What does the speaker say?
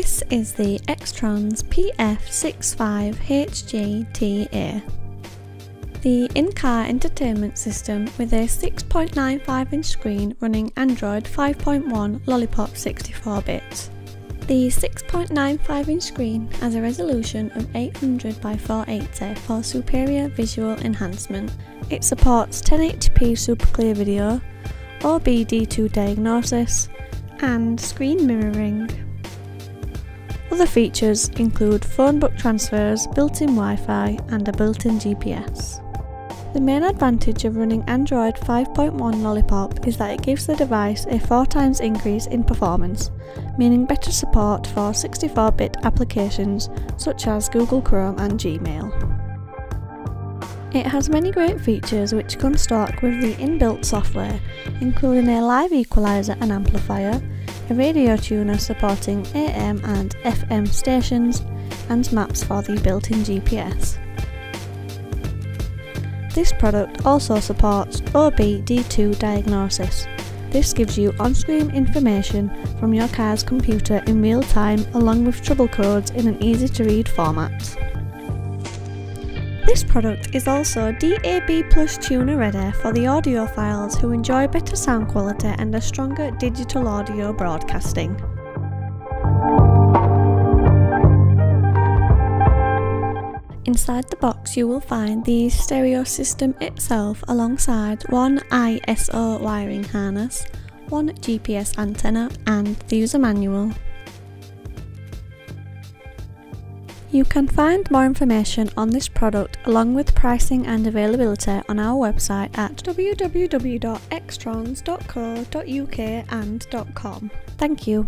is the Xtrons PF65HGTA. The in-car entertainment system with a 6.95 inch screen running Android 5.1 Lollipop 64-bit. The 6.95 inch screen has a resolution of 800 by 480 for superior visual enhancement. It supports 1080p super clear video, OBD2 diagnosis, and screen mirroring. Other features include phone book transfers, built-in Wi-Fi and a built-in GPS. The main advantage of running Android 5.1 Lollipop is that it gives the device a 4 times increase in performance, meaning better support for 64-bit applications such as Google Chrome and Gmail. It has many great features which come stock with the inbuilt software, including a live equalizer and amplifier, a radio tuner supporting AM and FM stations, and maps for the built-in GPS. This product also supports OBD2 diagnosis. This gives you on-screen information from your car's computer in real time along with trouble codes in an easy to read format. This product is also DAB Plus tuner ready for the audiophiles who enjoy better sound quality and a stronger digital audio broadcasting. Inside the box you will find the stereo system itself alongside one ISO wiring harness, one GPS antenna and the user manual. You can find more information on this product along with pricing and availability on our website at www.xtrons.co.uk and .com. Thank you.